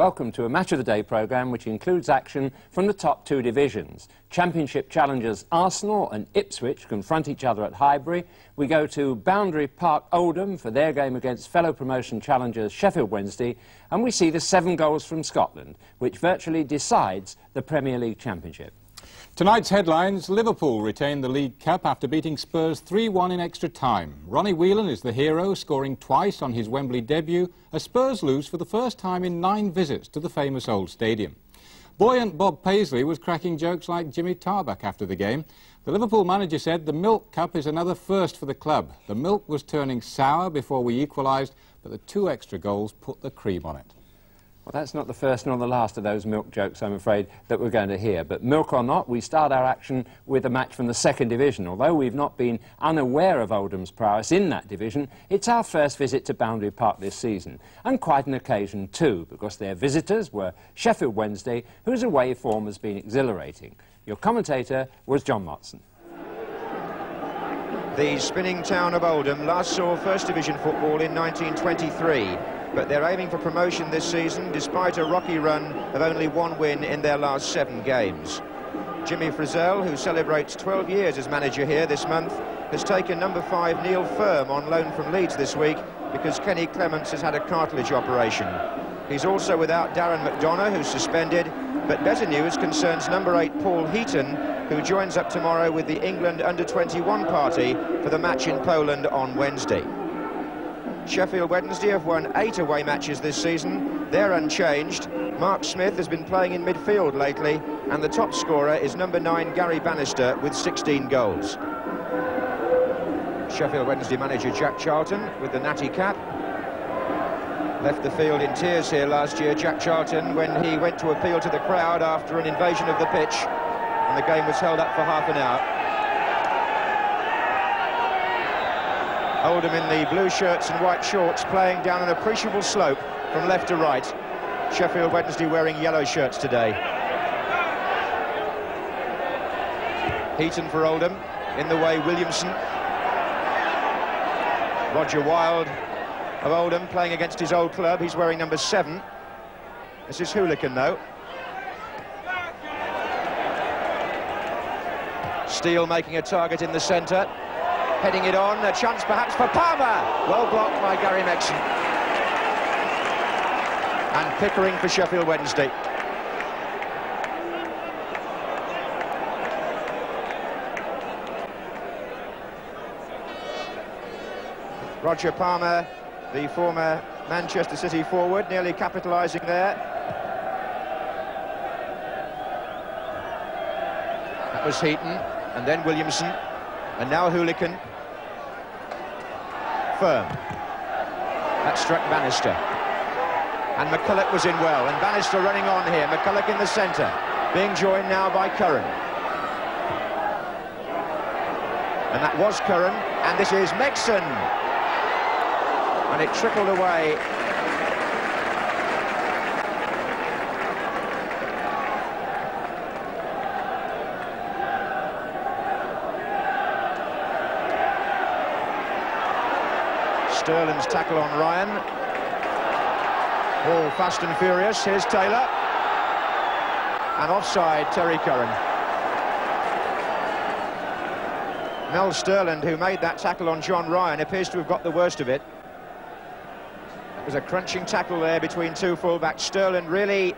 welcome to a Match of the Day programme which includes action from the top two divisions. Championship challengers Arsenal and Ipswich confront each other at Highbury. We go to Boundary Park Oldham for their game against fellow promotion challengers Sheffield Wednesday and we see the seven goals from Scotland which virtually decides the Premier League Championship. Tonight's headlines, Liverpool retain the League Cup after beating Spurs 3-1 in extra time. Ronnie Whelan is the hero, scoring twice on his Wembley debut, as Spurs lose for the first time in nine visits to the famous old stadium. Buoyant Bob Paisley was cracking jokes like Jimmy Tarbuck after the game. The Liverpool manager said the Milk Cup is another first for the club. The milk was turning sour before we equalised, but the two extra goals put the cream on it. Well, that's not the first nor the last of those milk jokes, I'm afraid, that we're going to hear. But milk or not, we start our action with a match from the second division. Although we've not been unaware of Oldham's prowess in that division, it's our first visit to Boundary Park this season. And quite an occasion, too, because their visitors were Sheffield Wednesday, whose away form has been exhilarating. Your commentator was John Motson. The spinning town of Oldham last saw First Division football in 1923 but they're aiming for promotion this season despite a rocky run of only one win in their last seven games. Jimmy Frizzell, who celebrates 12 years as manager here this month, has taken number five Neil Firm on loan from Leeds this week because Kenny Clements has had a cartilage operation. He's also without Darron McDonough, who's suspended, but better news concerns number eight Paul Heaton, who joins up tomorrow with the England under-21 party for the match in Poland on Wednesday. Sheffield Wednesday have won eight away matches this season. They're unchanged. Mark Smith has been playing in midfield lately, and the top scorer is number nine Gary Bannister with 16 goals. Sheffield Wednesday manager Jack Charlton with the natty cap. Left the field in tears here last year, Jack Charlton, when he went to appeal to the crowd after an invasion of the pitch, and the game was held up for half an hour. Oldham in the blue shirts and white shorts playing down an appreciable slope from left to right. Sheffield Wednesday wearing yellow shirts today. Heaton for Oldham, in the way Williamson. Roger Wylde of Oldham playing against his old club, he's wearing number seven. This is Hoolickin though. Steele making a target in the centre heading it on, a chance perhaps for Palmer. Well blocked by Gary Megson. And Pickering for Sheffield Wednesday. Roger Palmer, the former Manchester City forward, nearly capitalising there. That was Heaton, and then Williamson, and now Hoolickin firm. That struck Bannister. And McCulloch was in well. And Bannister running on here. McCulloch in the centre. Being joined now by Curran. And that was Curran. And this is Megson. And it trickled away Sterland's tackle on Ryan. All fast and furious. Here's Taylor. And offside, Terry Curran. Mel Sterland, who made that tackle on John Ryan, appears to have got the worst of it. It was a crunching tackle there between two fullbacks. Sterland really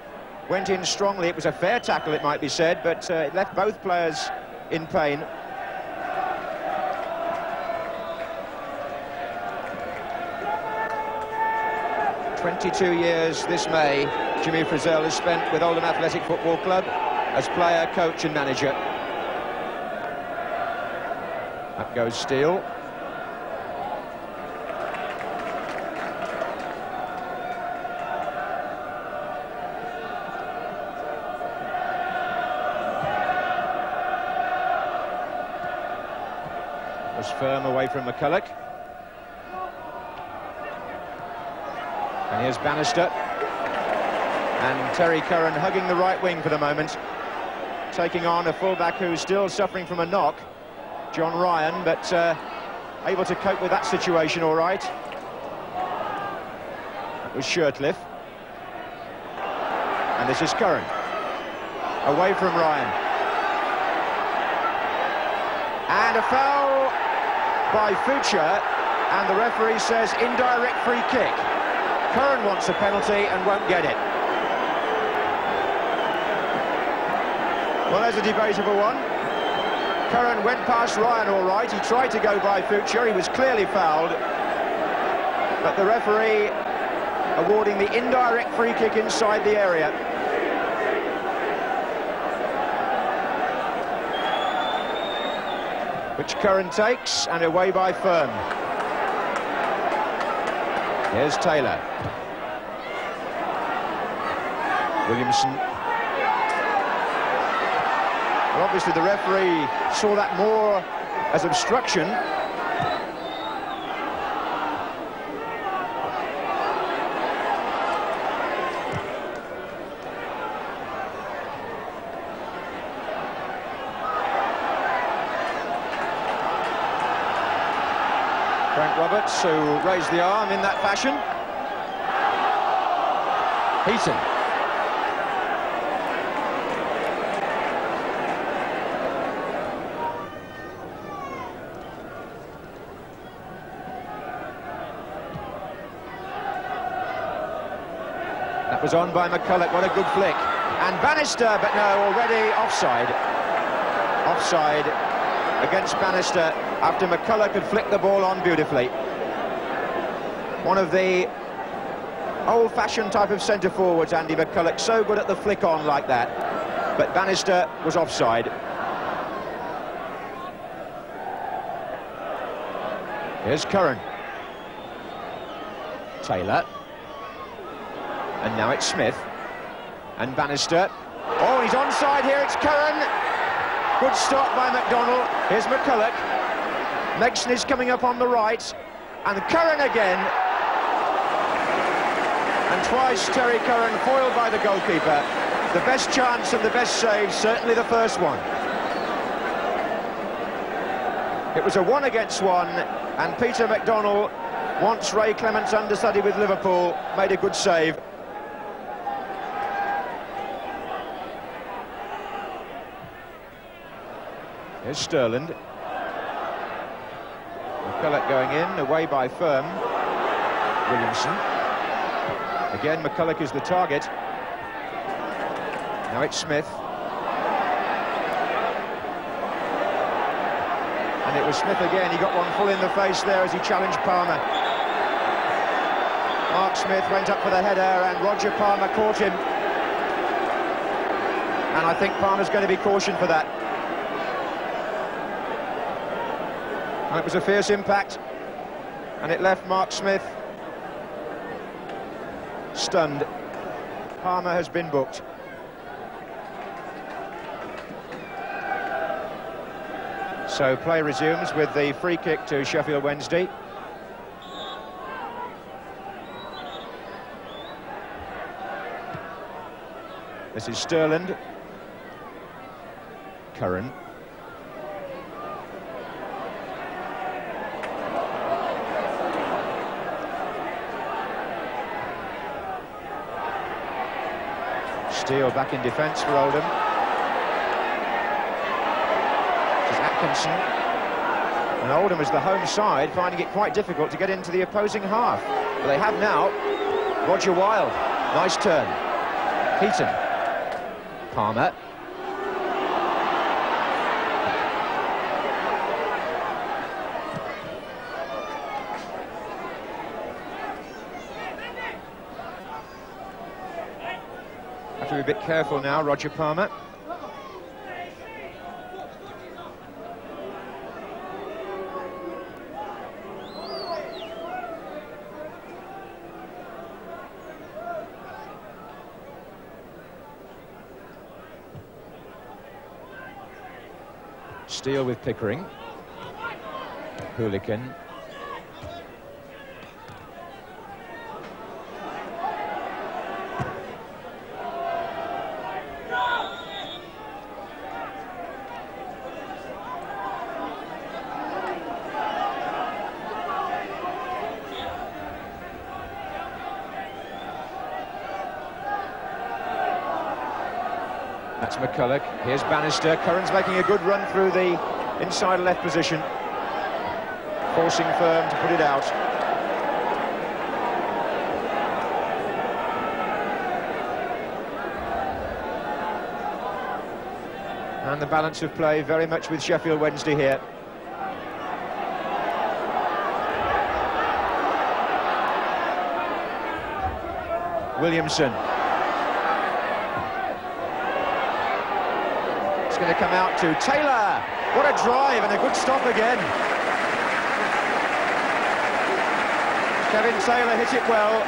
went in strongly. It was a fair tackle, it might be said, but uh, it left both players in pain. 22 years this May, Jimmy Frizzell has spent with Oldham Athletic Football Club as player, coach and manager. Up goes Steele. Was firm away from McCulloch. Here's Bannister. And Terry Curran hugging the right wing for the moment. Taking on a fullback who's still suffering from a knock, John Ryan, but uh, able to cope with that situation all right. That was Shirtliff. And this is Curran. Away from Ryan. And a foul by Futcher, and the referee says indirect free kick. Curran wants a penalty and won't get it. Well, there's a debatable one. Curran went past Ryan all right. He tried to go by Futcher. He was clearly fouled. But the referee awarding the indirect free kick inside the area. Which Curran takes, and away by Firm. Here's Taylor. Williamson. Well, obviously the referee saw that more as obstruction Roberts, who raised the arm in that fashion. Heaton. That was on by McCulloch, what a good flick. And Bannister, but no, already offside. Offside against Bannister after McCulloch had flicked the ball on beautifully. One of the old-fashioned type of centre forwards, Andy McCulloch, so good at the flick on like that. But Bannister was offside. Here's Curran. Taylor. And now it's Smith. And Bannister. Oh, he's onside here, it's Curran. Good stop by McDonnell. Here's McCulloch. Megson is coming up on the right. And Curran again. And twice Terry Curran foiled by the goalkeeper. The best chance and the best save, certainly the first one. It was a one against one, and Peter McDonnell, once Ray Clemence understudy with Liverpool, made a good save. Here's Sterland. McCulloch going in, away by Firm. Williamson. Again, McCulloch is the target. Now it's Smith. And it was Smith again. He got one full in the face there as he challenged Palmer. Mark Smith went up for the header and Roger Palmer caught him. And I think Palmer's going to be cautioned for that. And it was a fierce impact, and it left Mark Smith stunned. Palmer has been booked. So play resumes with the free kick to Sheffield Wednesday. This is Sterland. Curran. Steele back in defence for Oldham. This is Atkinson. And Oldham is the home side, finding it quite difficult to get into the opposing half. But they have now. Roger Wylde. Nice turn. Heaton. Palmer. A bit careful now, Roger Palmer. Steele with Pickering. Hoolickin McCulloch. Here's Bannister. Curran's making a good run through the inside left position. Forcing Firm to put it out. And the balance of play very much with Sheffield Wednesday here. Williamson. Going to come out to Taylor. What a drive and a good stop again. Kevin Taylor hit it well.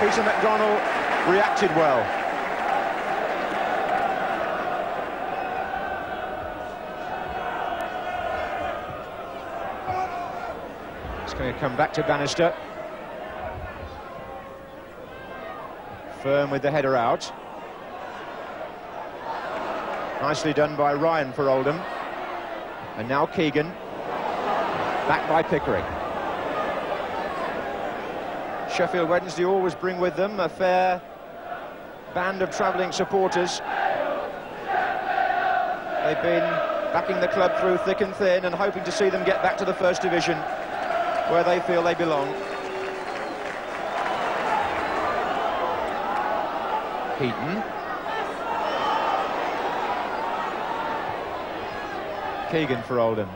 Peter McDonnell reacted well. It's going to come back to Bannister. Firm with the header out. Nicely done by Ryan for Oldham. And now Keegan. Back by Pickering. Sheffield Wednesday always bring with them a fair band of travelling supporters. They've been backing the club through thick and thin and hoping to see them get back to the First Division where they feel they belong. Heaton. Keegan for Oldham.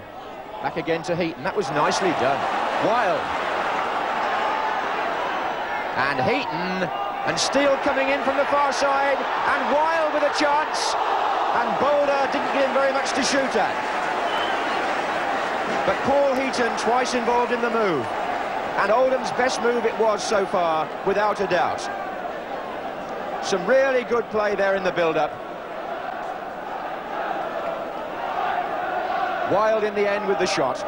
Back again to Heaton. That was nicely done. Wylde. And Heaton. And Steele coming in from the far side. And Wylde with a chance. And Bolder didn't give him very much to shoot at. But Paul Heaton twice involved in the move. And Oldham's best move it was so far, without a doubt. Some really good play there in the build-up. Wylde in the end with the shot.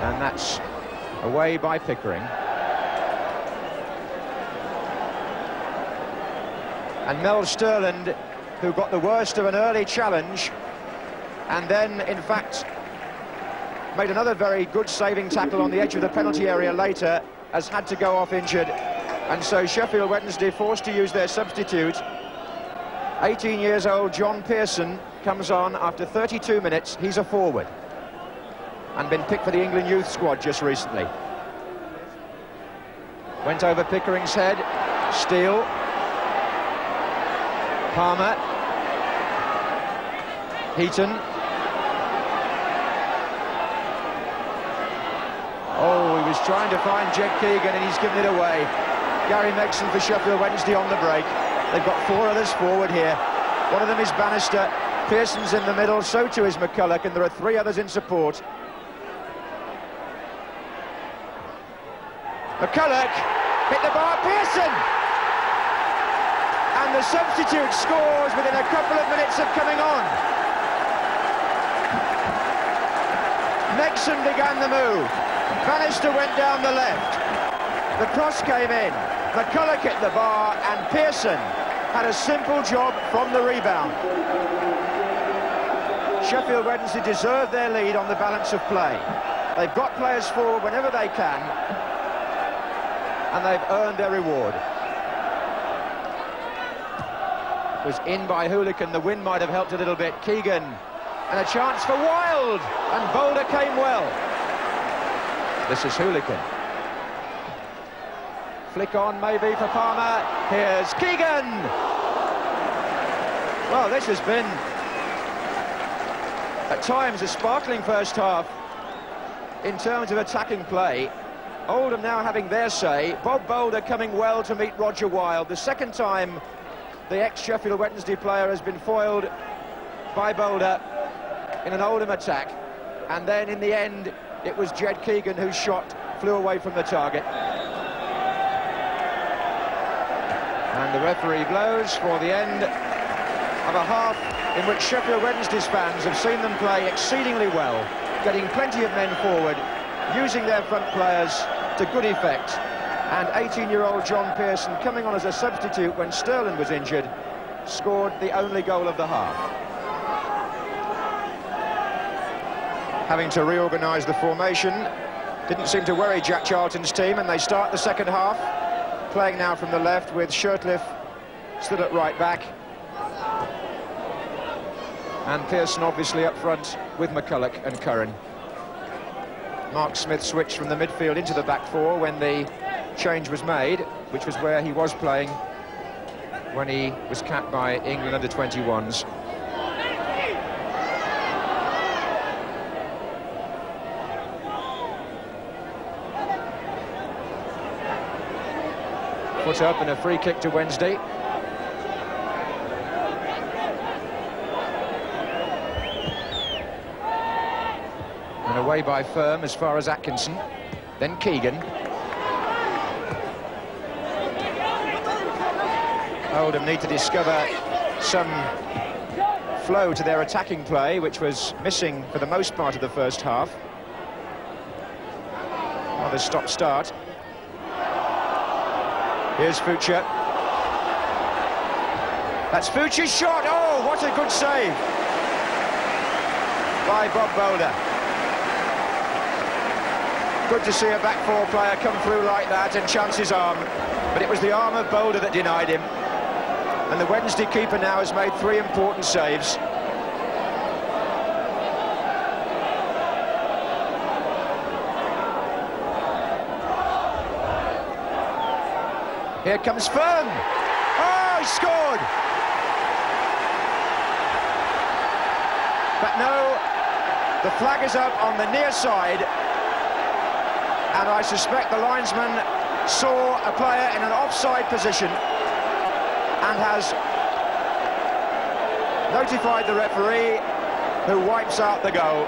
And that's away by Pickering. And Mel Sterland, who got the worst of an early challenge, and then, in fact, made another very good saving tackle on the edge of the penalty area later, has had to go off injured. And so Sheffield Wednesday forced to use their substitute. 18 years old John Pearson comes on after 32 minutes. He's a forward and been picked for the England youth squad just recently. Went over Pickering's head. Steele. Palmer. Heaton. Oh, he was trying to find Ged Keegan and he's given it away. Gary Megson for Sheffield Wednesday on the break. They've got four others forward here. One of them is Bannister. Pearson's in the middle, so too is McCulloch, and there are three others in support. McCulloch hit the bar, Pearson! The substitute scores within a couple of minutes of coming on. Megson began the move. Bannister went down the left. The cross came in. McCulloch hit the bar and Pearson had a simple job from the rebound. Sheffield Wednesday deserved their lead on the balance of play. They've got players forward whenever they can, and they've earned their reward. It was in by Hoolickin, the wind might have helped a little bit. Keegan, and a chance for Wylde, and Bolder came well. This is Hoolickin. Flick on maybe for Palmer. Here's Keegan. Well, this has been, at times, a sparkling first half in terms of attacking play. Oldham now having their say. Bob Bolder coming well to meet Roger Wylde. The second time the ex-Sheffield Wednesday player has been foiled by Bolder in an Oldham attack. And then in the end, it was Ged Keegan whose shot flew away from the target. And the referee blows for the end of a half in which Sheffield Wednesday's fans have seen them play exceedingly well, getting plenty of men forward using their front players to good effect. And 18-year-old John Pearson, coming on as a substitute when Sterland was injured, scored the only goal of the half. Having to reorganise the formation, didn't seem to worry Jack Charlton's team, and they start the second half, playing now from the left with Shirtliff stood at right back. And Pearson obviously up front with McCulloch and Curran. Mark Smith switched from the midfield into the back four when the change was made, which was where he was playing when he was capped by England under 21s. Put up and a free kick to Wednesday. And away by Firm as far as Atkinson. Then Keegan. Oldham need to discover some flow to their attacking play, which was missing for the most part of the first half. Another stop-start. Here's Futcher. That's Futcher's shot. Oh, what a good save by Bob Bolder. Good to see a back four player come through like that and chance his arm. But it was the arm of Bolder that denied him. And the Wednesday keeper now has made three important saves. Here comes Firm. Oh, he scored! But no, the flag is up on the near side. And I suspect the linesman saw a player in an offside position and has notified the referee who wipes out the goal.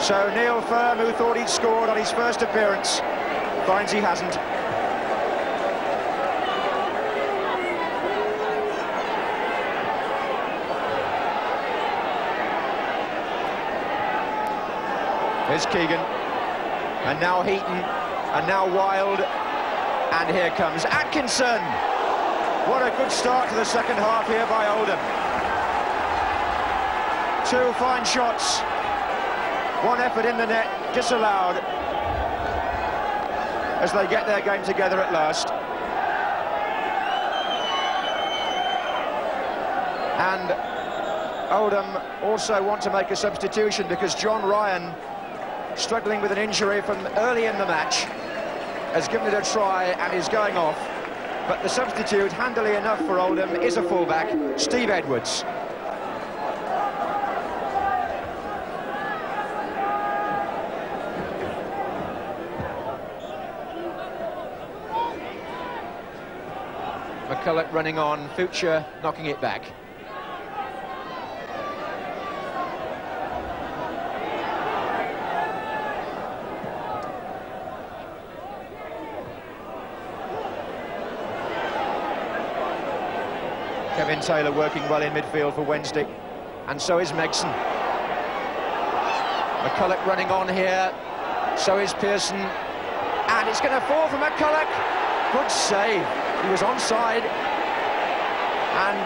So Neil Firm, who thought he'd scored on his first appearance, finds he hasn't. Keegan, and now Heaton, and now Wylde, and here comes Atkinson. What a good start to the second half here by Oldham. Two fine shots one effort in the net disallowed as they get their game together at last. And Oldham also want to make a substitution because John Ryan, struggling with an injury from early in the match, has given it a try and is going off. But the substitute, handily enough for Oldham, is a fullback, Steve Edwards. McCulloch running on, Futcher knocking it back. Kevin Taylor working well in midfield for Wednesday, and so is Megson. McCulloch running on here, so is Pearson, and it's going to fall for McCulloch. Good save. He was onside. And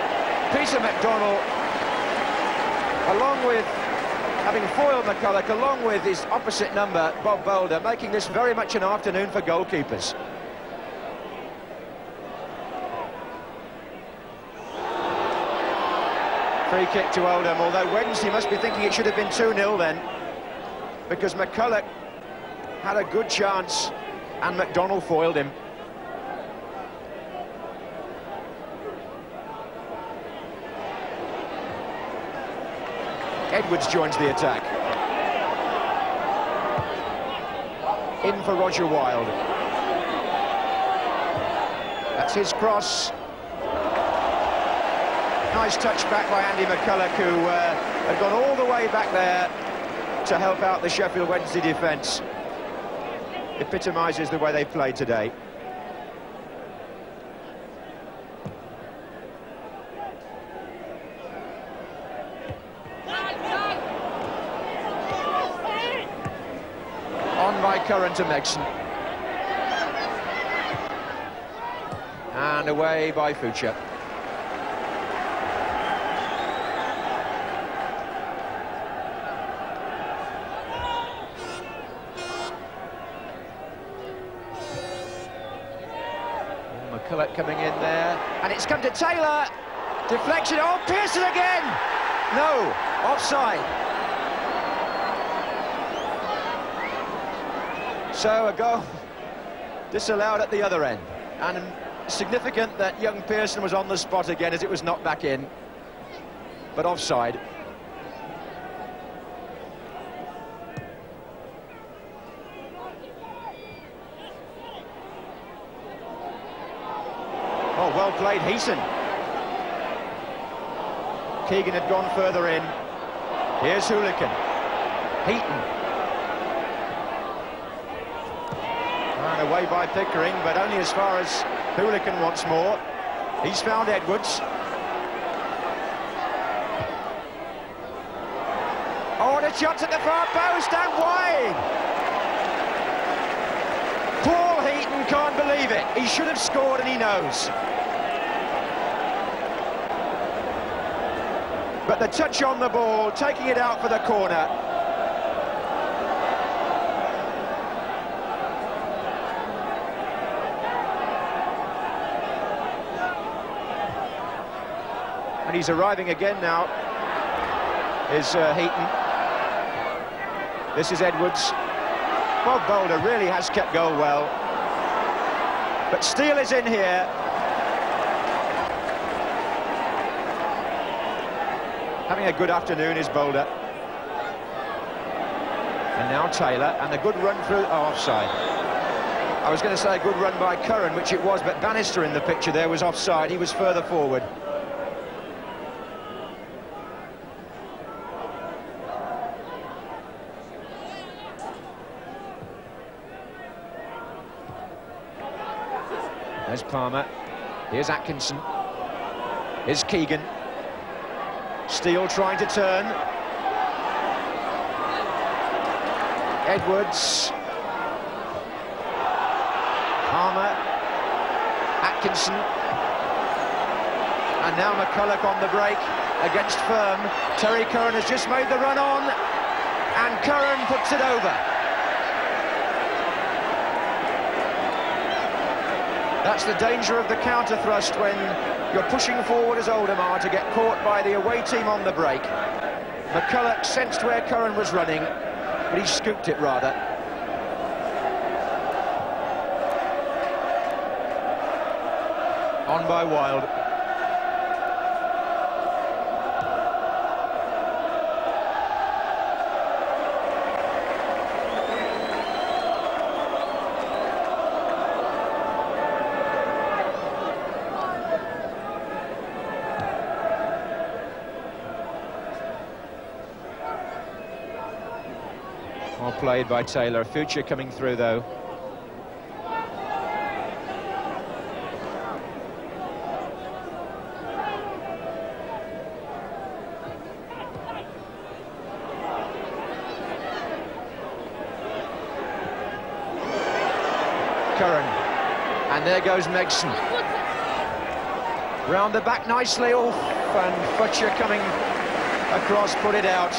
Peter McDonnell, along with having foiled McCulloch, along with his opposite number, Bob Bolder, making this very much an afternoon for goalkeepers. Free kick to Oldham, although Wednesday must be thinking it should have been 2-0 then, because McCulloch had a good chance and McDonnell foiled him. Edwards joins the attack. In for Roger Wylde. That's his cross nice touch back by Andy McCulloch, who uh, had gone all the way back there to help out the Sheffield Wednesday defence. Epitomises the way they played today. On my Curran to Megson. And away by Futcher. Coming in there, and it's come to Taylor. Deflection, oh, Pearson again! No, offside. So a goal disallowed at the other end. And significant that young Pearson was on the spot again as it was knocked back in. But offside. Oh, well played. Keegan had gone further in. Here's Hoolickin. Heaton. And away by Pickering, but only as far as Hoolickin wants more. He's found Edwards. Oh, and a shot at the far post and wide. Paul Heaton can't believe it. He should have scored and he knows. But the touch on the ball, taking it out for the corner. And he's arriving again now, is uh, Heaton. This is Edwards. Bob Bolder really has kept goal well. But Steele is in here. Having a good afternoon is Bolder. And now Taylor, and a good run through, oh, offside. I was going to say a good run by Curran, which it was, but Bannister in the picture there was offside. He was further forward. There's Palmer. Here's Atkinson. Here's Keegan. Steele trying to turn. Edwards. Palmer. Atkinson. And now McCulloch on the break against Firm. Terry Curran has just made the run on. And Curran puts it over. That's the danger of the counter thrust when you're pushing forward as Oldham to get caught by the away team on the break. McCulloch sensed where Curran was running, but he scooped it rather. On by Wylde. Played by Taylor. Futcher coming through, though. Curran. And there goes Megson. Round the back nicely off, and Futcher coming across, put it out.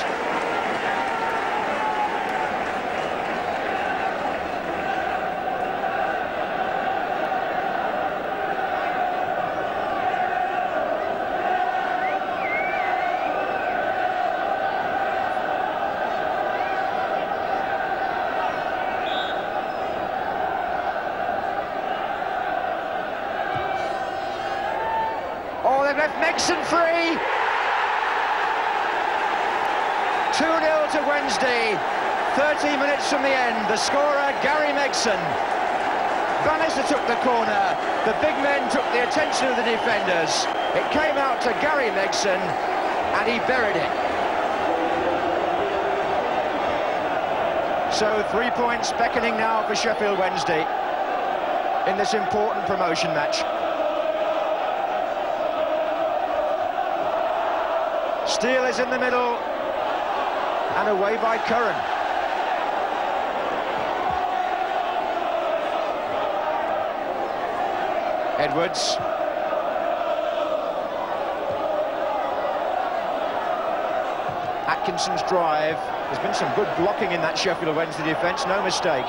Oh, they've left Megson free. 2-0 to Wednesday. 30 minutes from the end. The scorer, Gary Megson. Bannister took the corner. The big men took the attention of the defenders. It came out to Gary Megson, and he buried it. So three points beckoning now for Sheffield Wednesday in this important promotion match. Steele is in the middle and away by Curran. Edwards. Atkinson's drive. There's been some good blocking in that Sheffield Wednesday defence, no mistake.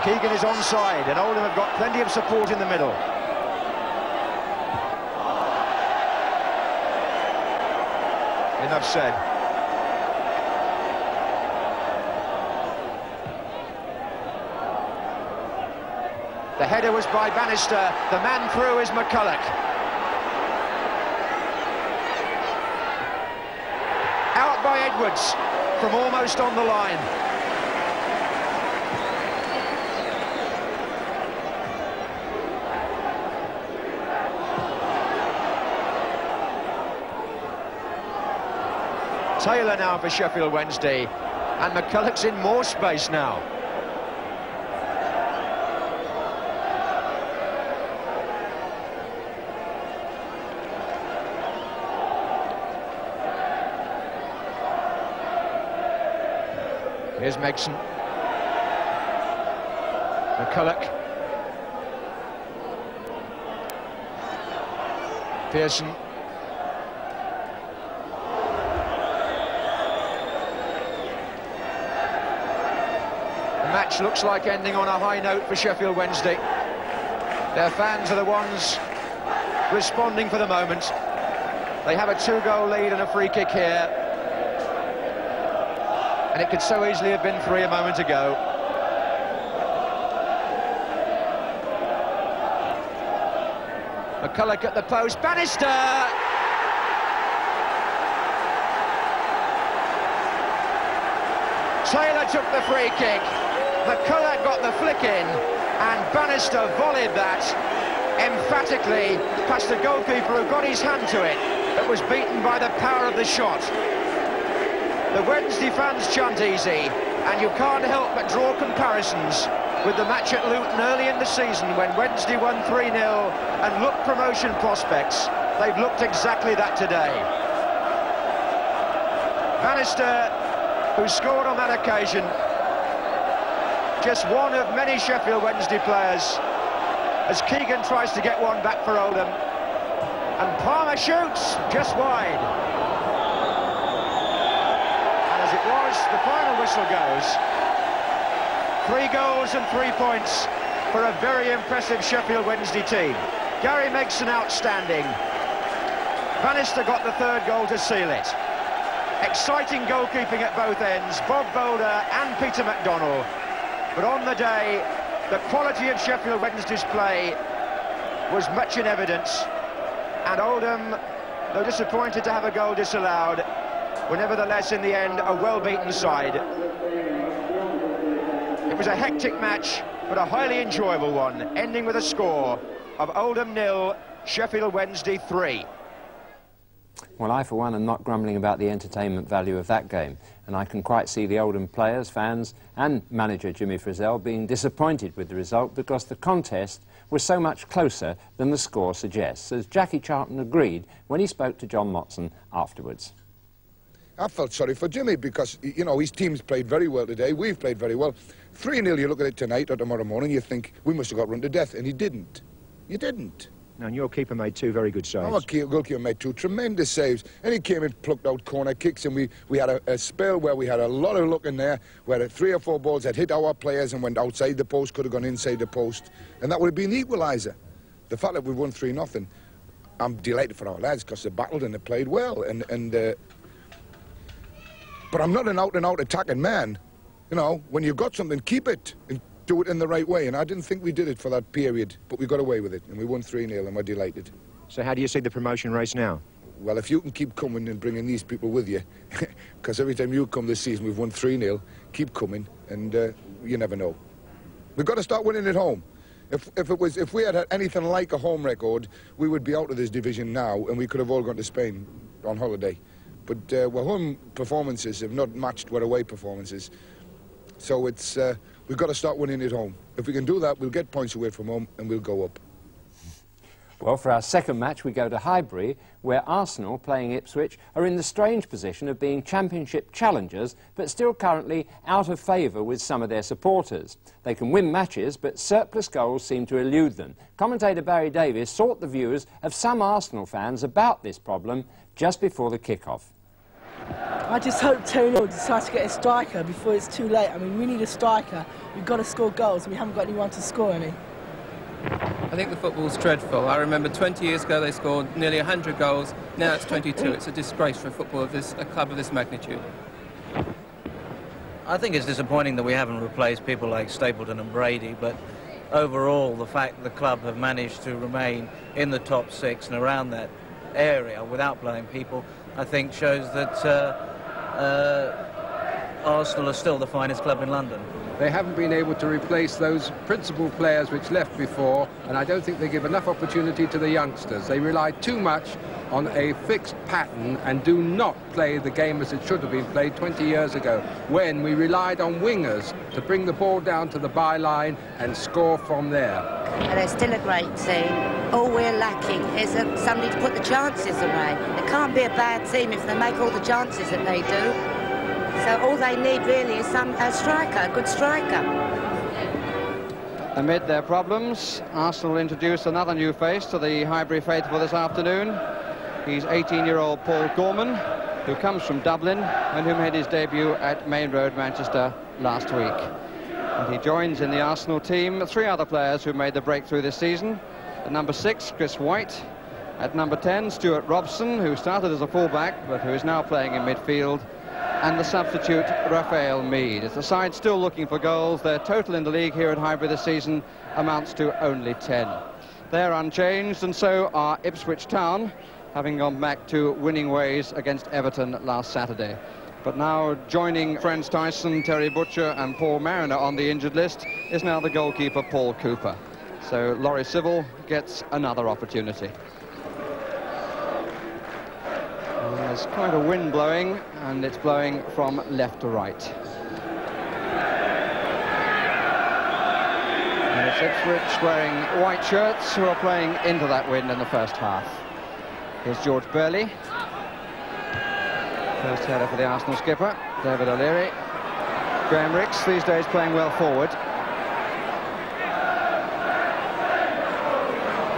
Keegan is onside, and Oldham have got plenty of support in the middle. Enough said. The header was by Bannister. The man through is McCulloch. Out by Edwards from almost on the line. Taylor now for Sheffield Wednesday. And McCulloch's in more space now. Here's Megson. McCulloch. Pearson. The match looks like ending on a high note for Sheffield Wednesday. Their fans are the ones responding for the moment. They have a two-goal lead and a free kick here. And it could so easily have been three a moment ago. McCulloch at the post, Bannister! Taylor took the free kick. McCulloch got the flick in, and Bannister volleyed that emphatically past the goalkeeper who got his hand to it, but was beaten by the power of the shot. The Wednesday fans chant easy, and you can't help but draw comparisons with the match at Luton early in the season when Wednesday won 3-0 and looked promotion prospects. They've looked exactly that today. Bannister, who scored on that occasion, just one of many Sheffield Wednesday players, as Keegan tries to get one back for Oldham. And Palmer shoots just wide. And as the final whistle goes. Three goals and three points for a very impressive Sheffield Wednesday team. Gary Megson outstanding. Bannister got the third goal to seal it. Exciting goalkeeping at both ends, Bob Boulder and Peter McDonnell. But on the day, the quality of Sheffield Wednesday's play was much in evidence. And Oldham, though disappointed to have a goal disallowed, were nevertheless in the end a well-beaten side. It was a hectic match, but a highly enjoyable one, ending with a score of Oldham nil, Sheffield Wednesday 3. Well, I, for one, am not grumbling about the entertainment value of that game, and I can quite see the Oldham players, fans, and manager Jimmy Frizzell being disappointed with the result because the contest was so much closer than the score suggests, as Jackie Charlton agreed when he spoke to John Motson afterwards. I felt sorry for Jimmy because, you know, his team's played very well today. We've played very well. 3-0, you look at it tonight or tomorrow morning, you think, we must have got run to death, and he didn't. You didn't. And your keeper made two very good saves. Our goalkeeper made two tremendous saves, and he came and plucked out corner kicks, and we, we had a, a spell where we had a lot of luck in there, where three or four balls had hit our players and went outside the post, could have gone inside the post, and that would have been the equaliser. The fact that we won 3 nothing, I'm delighted for our lads because they battled and they played well, and, and uh, but I'm not an out-and-out attacking man. You know, when you've got something, keep it and do it in the right way. And I didn't think we did it for that period, but we got away with it, and we won 3-0, and we're delighted. So how do you see the promotion race now? Well, if you can keep coming and bringing these people with you, because every time you come this season, we've won 3-0, keep coming, and uh, you never know. We've got to start winning at home. If, if, it was, if we had had anything like a home record, we would be out of this division now, and we could have all gone to Spain on holiday. But uh, our home performances have not matched our away performances. So it's, uh, we've got to start winning at home. If we can do that, we'll get points away from home and we'll go up. Well, for our second match, we go to Highbury, where Arsenal, playing Ipswich, are in the strange position of being championship challengers, but still currently out of favour with some of their supporters. They can win matches, but surplus goals seem to elude them. Commentator Barry Davies sought the views of some Arsenal fans about this problem just before the kick-off. I just hope Terry Neill decides to get a striker before it's too late. I mean, we need a striker. We've got to score goals, and we haven't got anyone to score any. I think the football's dreadful. I remember 20 years ago they scored nearly 100 goals. Now it's 22. It's a disgrace for a football of this, a club of this magnitude. I think it's disappointing that we haven't replaced people like Stapleton and Brady, but overall the fact that the club have managed to remain in the top six and around that area without playing people, I think shows that uh, uh, Arsenal are still the finest club in London. They haven't been able to replace those principal players which left before, and I don't think they give enough opportunity to the youngsters. They rely too much on a fixed pattern and do not play the game as it should have been played 20 years ago, when we relied on wingers to bring the ball down to the byline and score from there. And they're still a great team. All we're lacking is somebody to put the chances away. It can't be a bad team if they make all the chances that they do. So all they need really is some a striker, a good striker. Amid their problems, Arsenal introduce another new face to the Highbury faithful this afternoon. He's 18-year-old Paul Gorman, who comes from Dublin and who made his debut at Maine Road, Manchester last week. And he joins in the Arsenal team three other players who made the breakthrough this season. At number six, Chris Whyte. At number 10, Stewart Robson, who started as a fullback, but who is now playing in midfield and the substitute Raphael Meade. It's the side still looking for goals. Their total in the league here at Highbury this season amounts to only 10. They're unchanged and so are Ipswich Town, having gone back to winning ways against Everton last Saturday. But now joining Frans Thijssen, Terry Butcher and Paul Mariner on the injured list is now the goalkeeper Paul Cooper. So Laurie Sivell gets another opportunity. There's quite a wind blowing, and it's blowing from left to right. And it's Ipswich wearing white shirts who are playing into that wind in the first half. Here's George Burley. First header for the Arsenal skipper, David O'Leary. Graham Rix, these days playing well forward.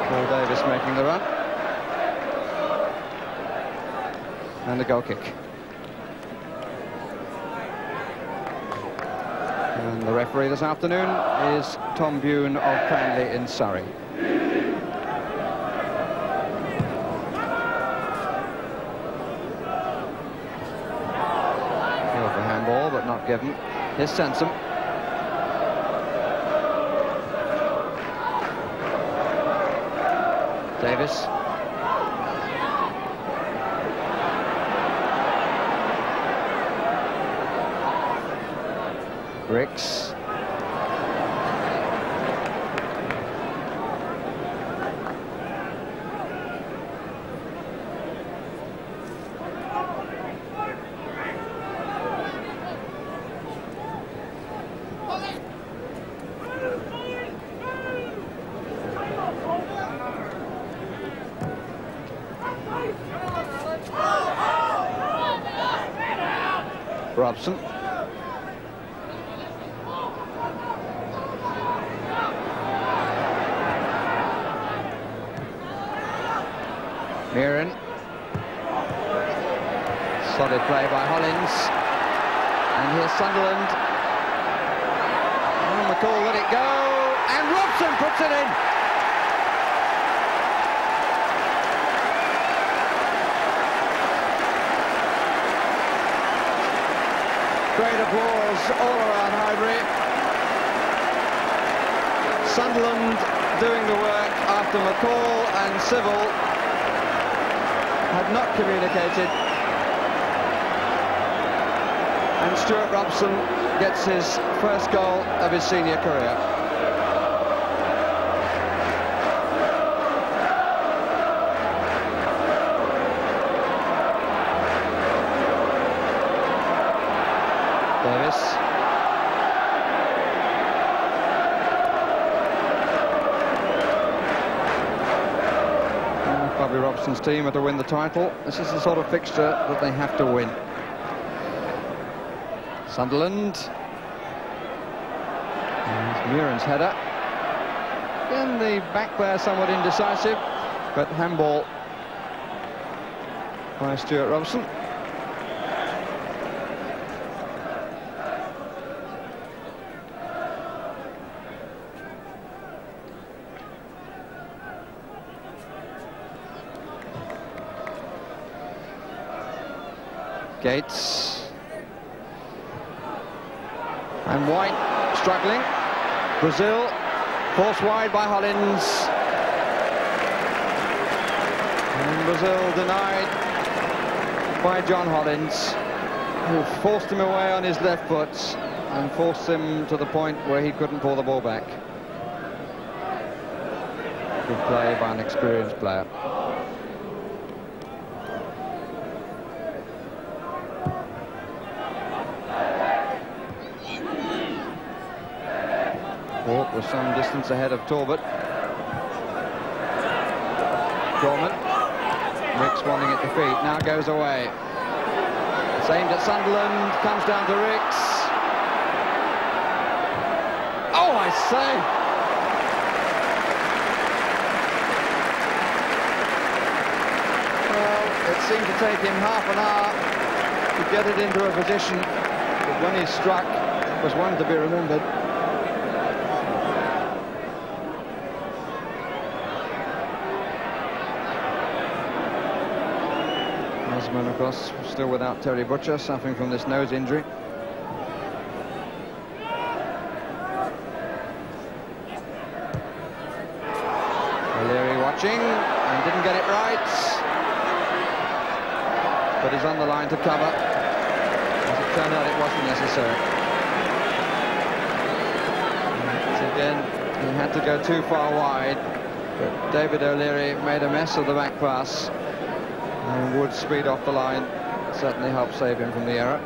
Paul Davis making the run. And the goal kick. And the referee this afternoon is Tom Bune of Cranleigh in Surrey. For handball, but not given. Here's Sansom. Davis Rix. Robson. Mühren. Solid play by Hollins. And here's Sunderland. And McCall let it go. And Robson puts it in. Great applause all around Highbury. Sunderland doing the work after McCall and Sivell had not communicated. And Stewart Robson gets his first goal of his senior career. Team are to win the title. This is the sort of fixture that they have to win. Sunderland. Mühren's header. Then the back player somewhat indecisive, but handball by Stewart Robson. Gates. And Whyte struggling. Brazil forced wide by Hollins. And Brazil denied by John Hollins, who forced him away on his left foot and forced him to the point where he couldn't pull the ball back. Good play by an experienced player. Hawke was some distance ahead of Talbot. Gorman. Rix wanting at the feet, now goes away. It's aimed at Sunderland, comes down to Rix. Oh, I say! Well, it seemed to take him half an hour to get it into a position, but when he struck, it was one to be remembered. Of course, still without Terry Butcher, suffering from this nose injury. O'Leary watching and didn't get it right. But he's on the line to cover. As it turned out, it wasn't necessary. Again, he had to go too far wide. But David O'Leary made a mess of the back pass. And Wood's speed off the line certainly helped save him from the error.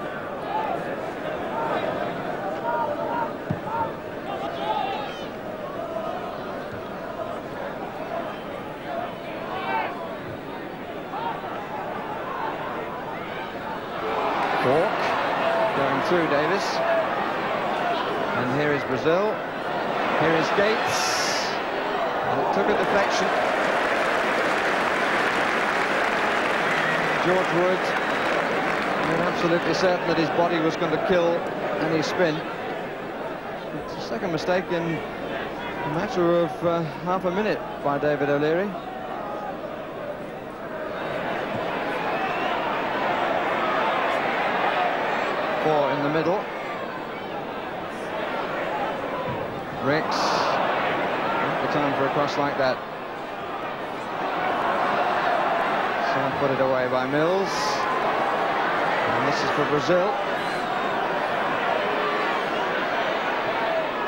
Cork going through Davis. And here is Brazil. Here is Gates. And it took a deflection. George Wood was absolutely certain that his body was going to kill any spin. It's a second mistake in a matter of uh, half a minute by David O'Leary. Four in the middle. Not the time for a cross like that. And put it away by Mills. This is for Brazil.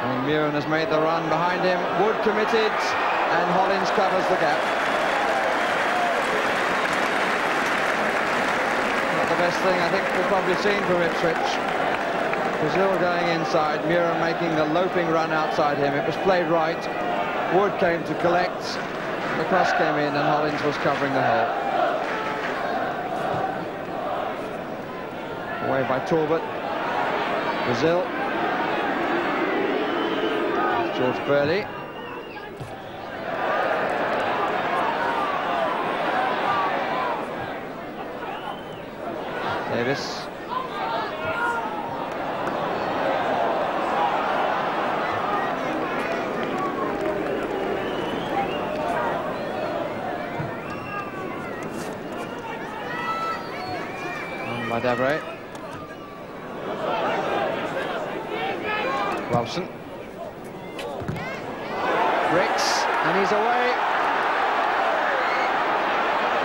And Mühren has made the run behind him. Wood committed, and Hollins covers the gap. Not the best thing I think we've probably seen from Ipswich. Brazil going inside, Mühren making the loping run outside him. It was played right. Wood came to collect. The cross came in, and Hollins was covering the hole. Away by Talbot. Brazil. George Burley. Davis. By Davray. Robson. Rix, and he's away.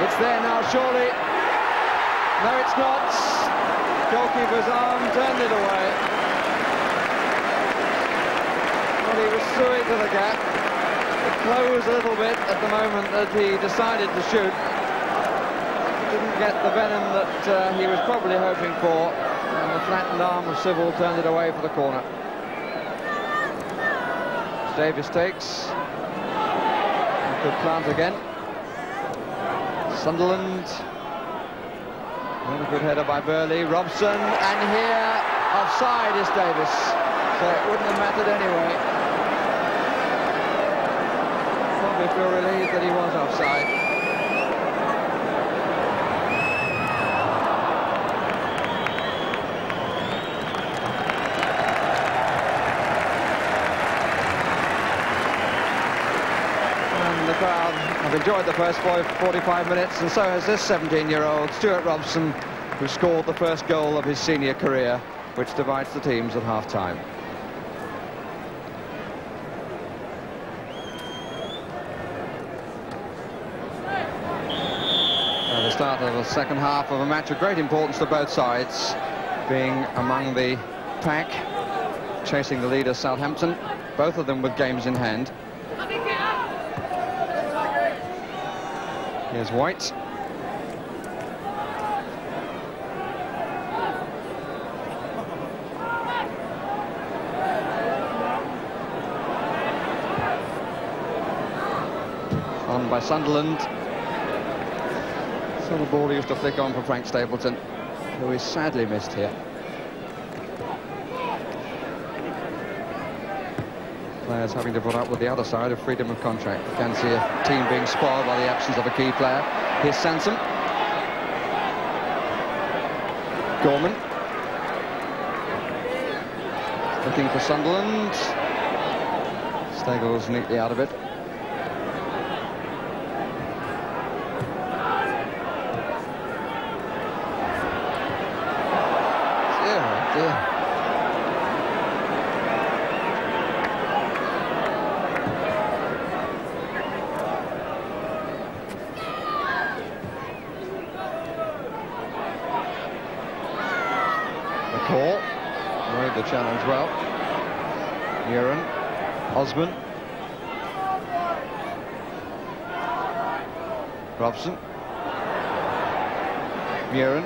It's there now, surely. No, it's not. Goalkeeper's arm turned it away. Well, he was it to the gap. It closed a little bit at the moment that he decided to shoot. Didn't get the venom that uh, he was probably hoping for. And the flattened arm of Sivell turned it away for the corner. Davis takes. Good plant again. Sunderland. Another good header by Burley. Robson, and here offside is Davis. So it wouldn't have mattered anyway. Probably feel relieved that he was offside. I've enjoyed the first 45 minutes, and so has this 17-year-old Stewart Robson, who scored the first goal of his senior career, which divides the teams at half-time. the start of the second half of a match of great importance to both sides, being among the pack, chasing the leader Southampton, both of them with games in hand. Here's Whyte. On by Sunderland. So the ball used to flick on for Frank Stapleton, who is sadly missed here. Players having to put up with the other side of freedom of contract. You can see a team being spoiled by the absence of a key player. Here's Sansom. Gorman. Looking for Sunderland. Steggles neatly out of it. Dear, dear. challenge well. Mühren, Osman. Robson. Mühren.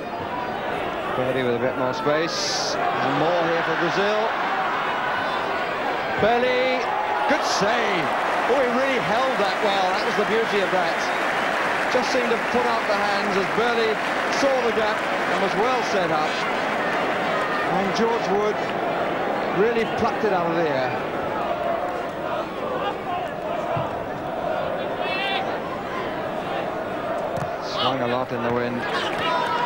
Burley with a bit more space. And more here for Brazil. Burley, good save. Oh, he really held that well. That was the beauty of that. Just seemed to put out the hands as Burley saw the gap and was well set up. And George Wood really plucked it out of the air. Swung in the wind.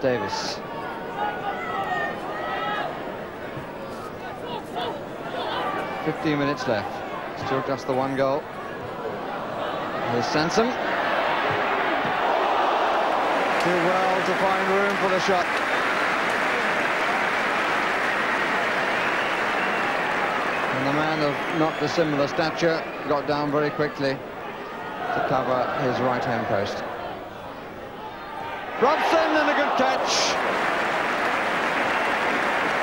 Davis. Fifteen minutes left. Still just the one goal. Here's Sansom. Too well to find room for the shot. And the man of not dissimilar stature got down very quickly to cover his right-hand post. Robson and a good catch.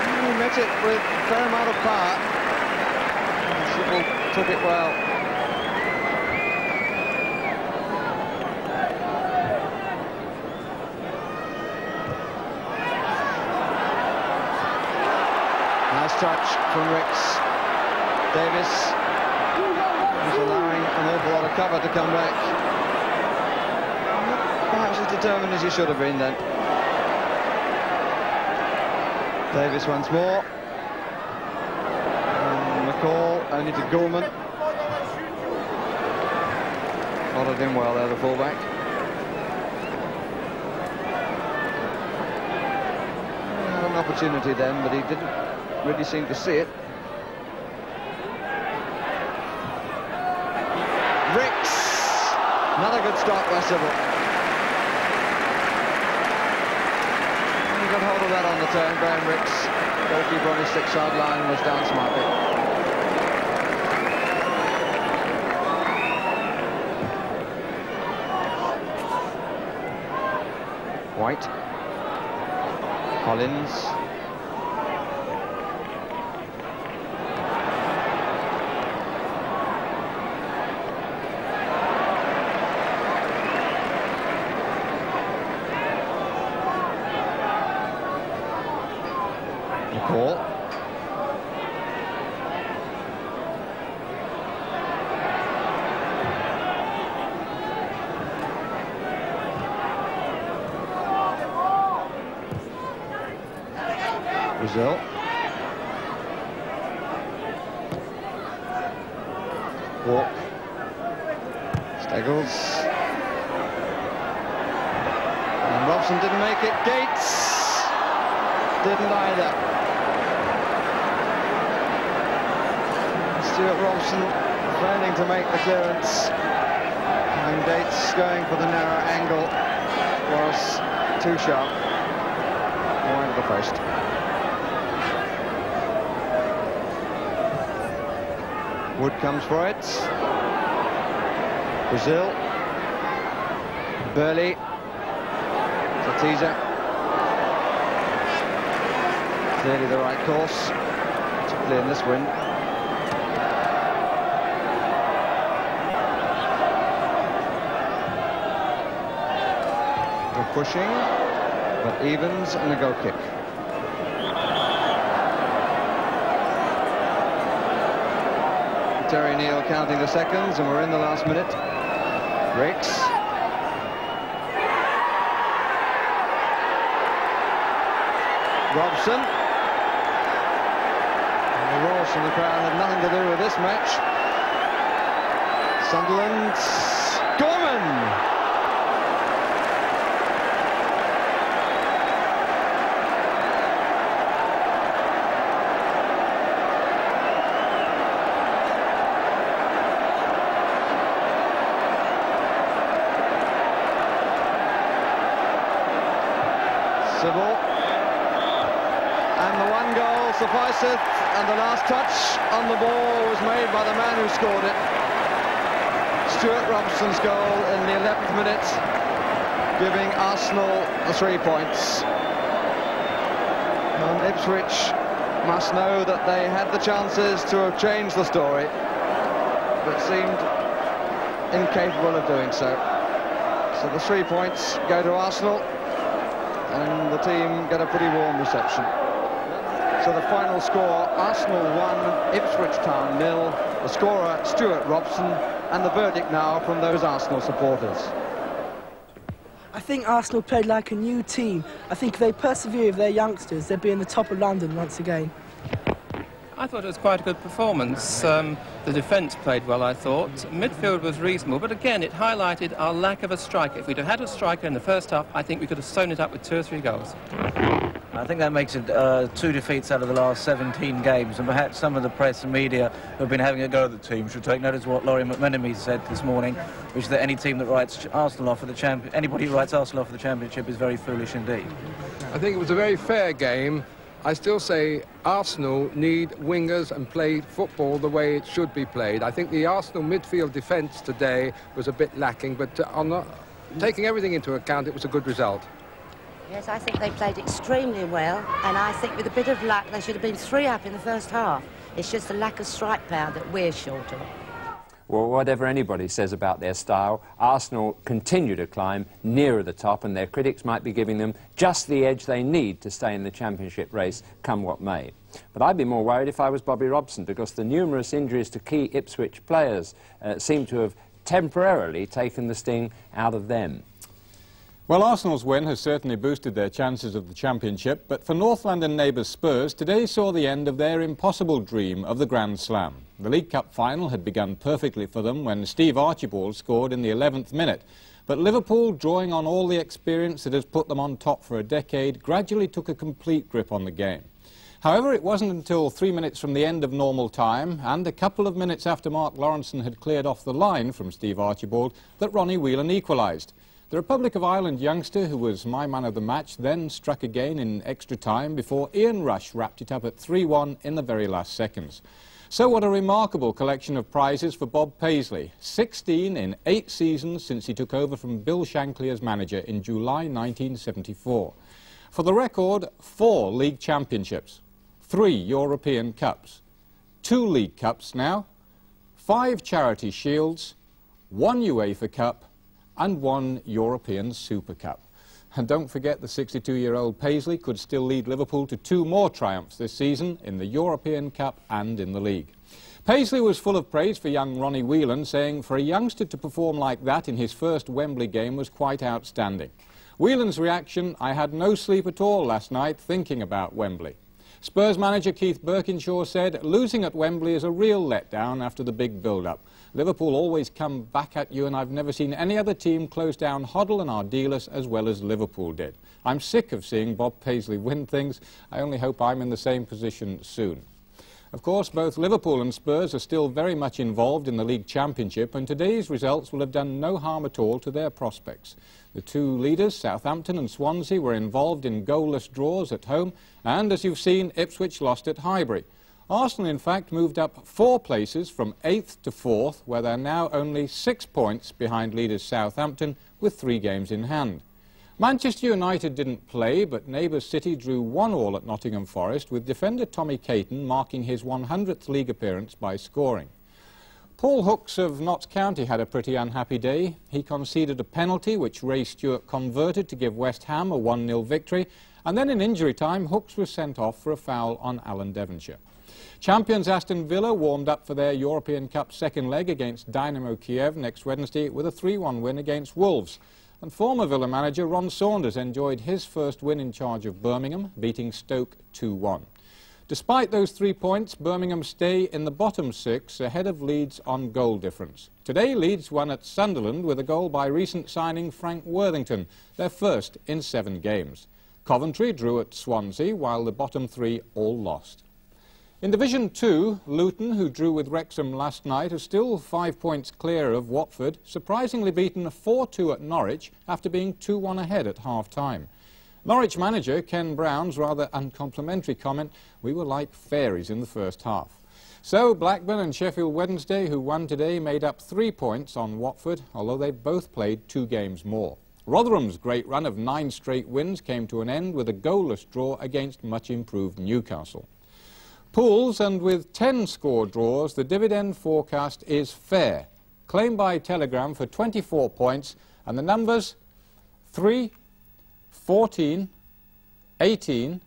He met it with a fair amount of power. Sivell took it well. Nice touch from Rix. Davis is allowing an awful lot of cover to come back determined as he should have been then. Davis once more. And McCall only to Gorman. Followed him well there, the fullback. Had an opportunity then, but he didn't really seem to see it. Rix. Another good stop by Sivell. Of that on the turn. Graham Rix, goalkeeper on his six-yard line, was down smartly. Whyte. Hollins. Brazil. Wark. Steggles. And Robson didn't make it. Gates didn't either. Stewart Robson failing to make the clearance. And Gates going for the narrow angle was too sharp. Wide the post. Wood comes for it. Brazil. Burley. Zatiza. Clearly the right course, particularly in this wind. We're pushing, but Evans and a goal kick. Terry Neill counting the seconds, and we're in the last minute. Rix. Robson. And the roars from the crowd had nothing to do with this match. Sunderland. Gorman! Sufficeth, and the last touch on the ball was made by the man who scored it. Stewart Robson's goal in the 11th minute, giving Arsenal the three points. And Ipswich must know that they had the chances to have changed the story, but seemed incapable of doing so. So the three points go to Arsenal, and the team get a pretty warm reception. So the final score, Arsenal 1, Ipswich Town nil. The scorer, Stewart Robson, and the verdict now from those Arsenal supporters. I think Arsenal played like a new team. I think if they persevere with their youngsters, they'll be in the top of London once again. I thought it was quite a good performance. Um, the defence played well, I thought. Midfield was reasonable, but again, it highlighted our lack of a striker. If we'd have had a striker in the first half, I think we could have sewn it up with two or three goals. I think that makes it uh, two defeats out of the last 17 games, and perhaps some of the press and media who have been having a go at the team should take notice of what Lawrie McMenemy said this morning, which is that any team that writes Arsenal off for the anybody who writes Arsenal off for the championship is very foolish indeed. I think it was a very fair game. I still say Arsenal need wingers and play football the way it should be played. I think the Arsenal midfield defence today was a bit lacking, but on the, taking everything into account, it was a good result. Yes, I think they played extremely well, and I think with a bit of luck, they should have been three up in the first half. It's just the lack of strike power that we're short of. Well, whatever anybody says about their style, Arsenal continue to climb nearer the top, and their critics might be giving them just the edge they need to stay in the championship race, come what may. But I'd be more worried if I was Bobby Robson, because the numerous injuries to key Ipswich players uh, seem to have temporarily taken the sting out of them. Well, Arsenal's win has certainly boosted their chances of the championship, but for North London neighbours Spurs, today saw the end of their impossible dream of the Grand Slam. The League Cup final had begun perfectly for them when Steve Archibald scored in the 11th minute. But Liverpool, drawing on all the experience that has put them on top for a decade, gradually took a complete grip on the game. However, it wasn't until three minutes from the end of normal time and a couple of minutes after Mark Lawrenson had cleared off the line from Steve Archibald that Ronnie Whelan equalised. The Republic of Ireland youngster, who was my man of the match, then struck again in extra time before Ian Rush wrapped it up at 3-1 in the very last seconds. So what a remarkable collection of prizes for Bob Paisley. 16 in eight seasons since he took over from Bill Shankly as manager in July 1974. For the record, four league championships, three European Cups, two League Cups now, five Charity Shields, one UEFA Cup, and one European Super Cup. And don't forget the 62-year-old Paisley could still lead Liverpool to two more triumphs this season in the European Cup and in the league. Paisley was full of praise for young Ronnie Whelan, saying for a youngster to perform like that in his first Wembley game was quite outstanding. Whelan's reaction, I had no sleep at all last night thinking about Wembley. Spurs manager Keith Burkinshaw said, losing at Wembley is a real letdown after the big build-up. Liverpool always come back at you and I've never seen any other team close down Hoddle and Ardiles as well as Liverpool did. I'm sick of seeing Bob Paisley win things. I only hope I'm in the same position soon. Of course, both Liverpool and Spurs are still very much involved in the League Championship, and today's results will have done no harm at all to their prospects. The two leaders, Southampton and Swansea, were involved in goalless draws at home, and as you've seen, Ipswich lost at Highbury. Arsenal, in fact, moved up four places from eighth to fourth, where they're now only six points behind leaders Southampton with three games in hand. Manchester United didn't play, but neighbours City drew one all at Nottingham Forest, with defender Tommy Caton marking his 100th league appearance by scoring. Paul Hooks of Notts County had a pretty unhappy day. He conceded a penalty, which Ray Stewart converted to give West Ham a 1-0 victory, and then in injury time, Hooks was sent off for a foul on Alan Devonshire. Champions Aston Villa warmed up for their European Cup second leg against Dynamo Kiev next Wednesday with a 3-1 win against Wolves. And former Villa manager Ron Saunders enjoyed his first win in charge of Birmingham, beating Stoke 2-1. Despite those three points, Birmingham stay in the bottom six ahead of Leeds on goal difference. Today, Leeds won at Sunderland with a goal by recent signing Frank Worthington, their first in seven games. Coventry drew at Swansea, while the bottom three all lost. In Division 2, Luton, who drew with Wrexham last night, are still five points clear of Watford, surprisingly beaten 4-2 at Norwich after being 2-1 ahead at half-time. Norwich manager Ken Brown's rather uncomplimentary comment, we were like fairies in the first half. So Blackburn and Sheffield Wednesday, who won today, made up three points on Watford, although they both played two games more. Rotherham's great run of nine straight wins came to an end with a goalless draw against much improved Newcastle. Pools and with 10 score draws, the dividend forecast is fair. Claimed by Telegram for 24 points, and the numbers 3, 14, 18,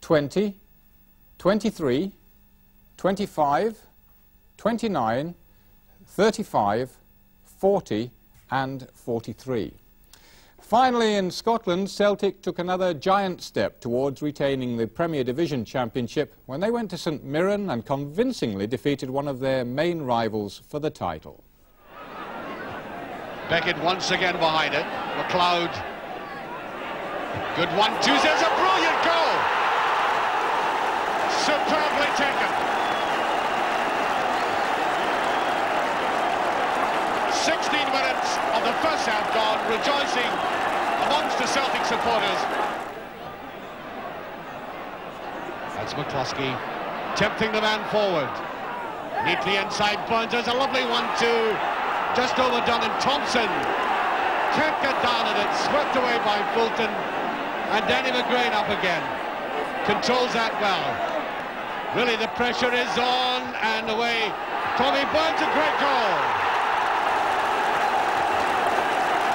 20, 23, 25, 29, 35, 40 and 43. Finally, in Scotland, Celtic took another giant step towards retaining the Premier Division Championship when they went to St Mirren and convincingly defeated one of their main rivals for the title. Beckett once again behind it. McLeod. Good one, two. There's a brilliant goal. Superbly taken. 16 minutes of the first half gone, rejoicing amongst the Celtic supporters. That's McCluskey tempting the man forward. Neatly inside Burns, there's a lovely one too. Just overdone and Thompson can't get down and it's swept away by Fulton. And Danny McGrain up again. Controls that well. Really the pressure is on and away. Tommy Burns, a great goal.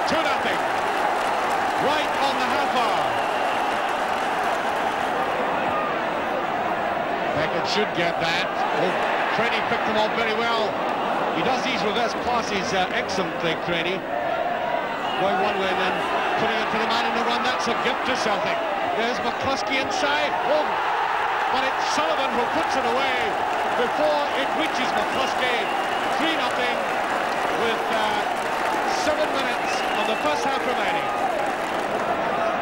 2 nothing. Right on the half hour. Beckett should get that. Oh, Craney picked them all very well. He does these reverse passes uh, excellently, Craney. Going one way then putting it to the man in the run. That's a gift to Celtic. There's McCluskey inside. Oh, but it's Sullivan who puts it away before it reaches McCluskey. 3 nothing with uh, seven minutes of the first half remaining.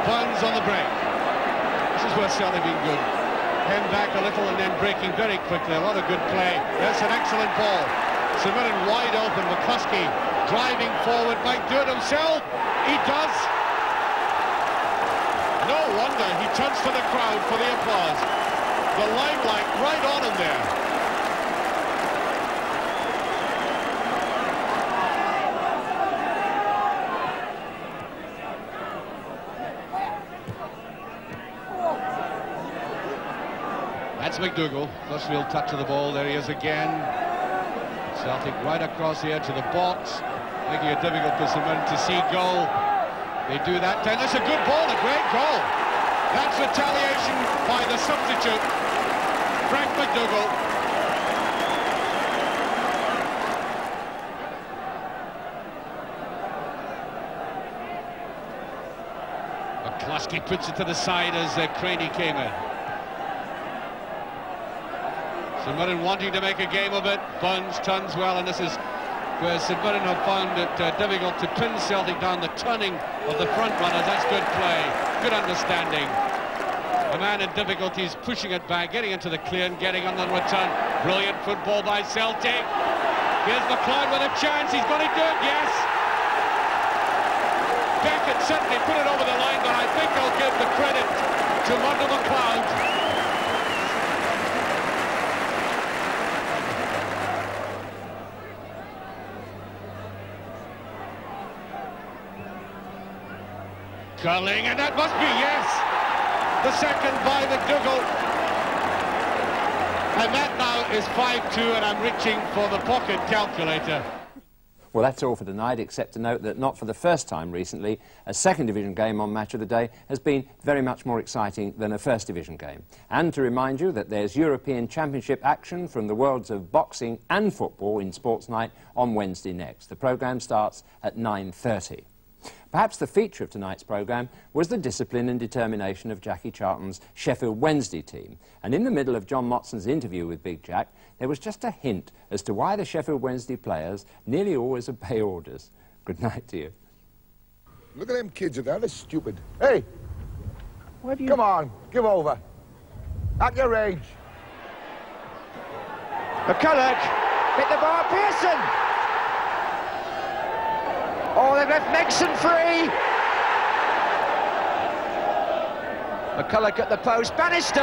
Burns on the break. This is where Celtic being good. Came back a little and then breaking very quickly. A lot of good play. That's an excellent ball. Submitted wide open. McCluskey driving forward. Might do it himself. He does. Wonder he turns to the crowd for the applause. The limelight right on him there. That's McDougall. First real touch of the ball. There he is again. Celtic right across edge of the box, making it difficult for Mirren to see goal. They do that. That's a good ball, a great goal. That's retaliation by the substitute, Frank McDougall. McCluskey puts it to the side as uh, Craney came in. St Mirren wanting to make a game of it. Burns turns well, and this is where St Mirren have found it uh, difficult to pin Celtic down the turning of the front runners. That's good play, good understanding. A man in difficulties pushing it back, getting into the clear and getting on the return. Brilliant football by Celtic. Here's McLeod with a chance. He's going to do it, yes. Beckett certainly put it over the line, but I think I'll give the credit to Murdo MacLeod. Curling, and that must be, yes! The second by McDougall. And that now is 5-2, and I'm reaching for the pocket calculator. Well, that's all for tonight, except to note that not for the first time recently, a second division game on Match of the Day has been very much more exciting than a first division game. And to remind you that there's European Championship action from the worlds of boxing and football in Sports Night on Wednesday next. The programme starts at 9.30. Perhaps the feature of tonight's programme was the discipline and determination of Jackie Charlton's Sheffield Wednesday team. And in the middle of John Motson's interview with Big Jack, there was just a hint as to why the Sheffield Wednesday players nearly always obey orders. Good night to you. Look at them kids, there, they're stupid. Hey! What have you... Come on, give over. At your age. McCulloch hit the bar, Pearson! Oh, they've left Megson free. McCulloch at the post. Bannister!